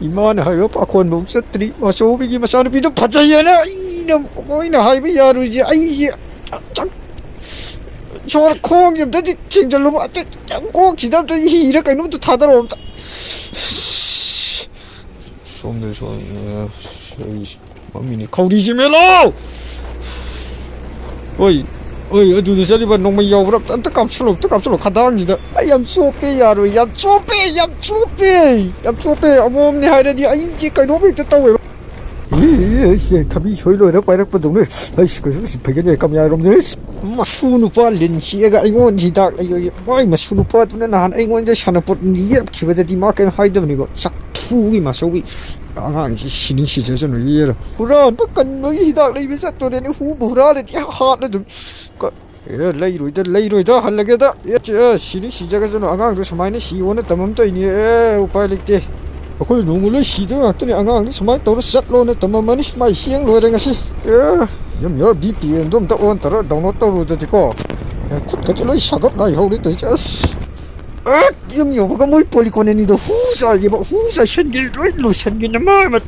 이만 하여 바콘 목사들이 마쇼비기 마샤르비도 바자야나 이놈 뭐이나 하이비 야루지 아이지 저 콩좀 더지 팅절로 꼭 지답도 이 렇게 이놈도 다 달아 somde så mamini kauri si melo oi oi adu da sali ba nong ma yaw rap tan ta kam chlo ta kam chlo khadang ji da ayam chope yaro yam chope yam chope yam chope amom ni haire di ai ji kai no bi ta tawe 이 씨, 답이 효율로 빠이락 버동네. 아이씨, 그 배경에 감야 여러분들. 마수 누파 린시가 이건 지다 이거 뭐이 마수 누파 두는 한 이건 이제 샤나포 니 키베지 마켓 하이드니고 싹 투기 마쇼비 刚刚是心灵奇迹这种耶了，不然不可能遇到那边在多年的互补啦的天哈那种，个，哎，累了一点，累了一点，很那个的，哎，这心灵奇迹个这种，刚刚是什么呢？希望呢，怎么对你，哎，我拜了的，我可以弄了许多啊，这里刚刚是什么？到了十楼呢，怎么没你买线路的个是？哎，有没有 VPN？怎么到我这了？到了到了这个，哎，这个就来下个来后的，等一下。 아콜 농구를 시정 악더니 아가는 서마이 떠로 샷로네 담음만이 마이 시행 로에 가시 좀 여러 VPN 좀 떠온 떠로 다운로드 떠로 저지고 굿까지 로 샤갑 나 이호리 또 이제 yung yo ka mo'y poli ko nito husa di ba husa shandil right lo shandil na ma mat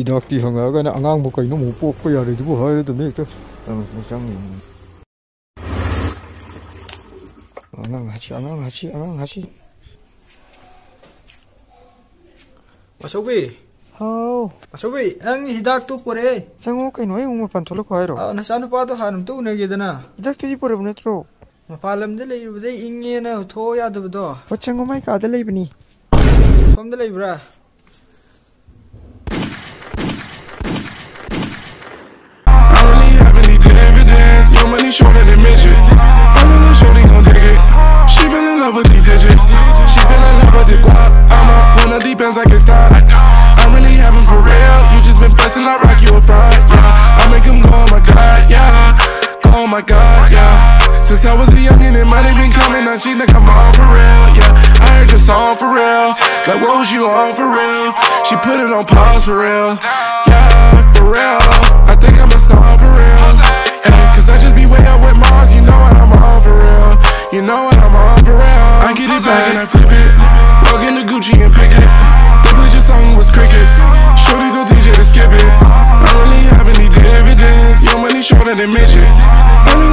idak ti hanga ga na angang mo kay no mo po ko yari di bo hay to me to ang sang angang hachi angang hachi angang hachi Masobi, how Masobi, ang hidak tu pore. sango kay no ay umur pantolo ko ayro Ah, nasano pa to ꯃꯄꯥꯟ ꯂꯩꯔꯨꯕꯗꯩ ꯏꯪꯉꯦꯅ ꯊꯣꯛꯑꯣ ꯌꯥꯗꯕꯗꯣ ꯑꯣ ꯆꯪꯉꯣ ꯃꯥꯏ ꯀꯥꯗ ꯂꯩꯕꯅꯤ ꯁꯣꯝꯗ ꯂꯩꯕ꯭ꯔꯥ? No I'm a little shorty gon' dig it She fell in love with these digits She fell in love with the guap I'm up, one of the bands I can stop I'm really having for real. You just been pressing, I rock, you a fraud my god, yeah. Since I was a youngin' and money been coming, now she done come on for real, yeah. I heard your song for real. Like, what was you on for real? She put it on pause for real. Yeah, for real. I think I'm a star for real. Hey, cause I just be way up with Mars, you know what I'm on for real. You know what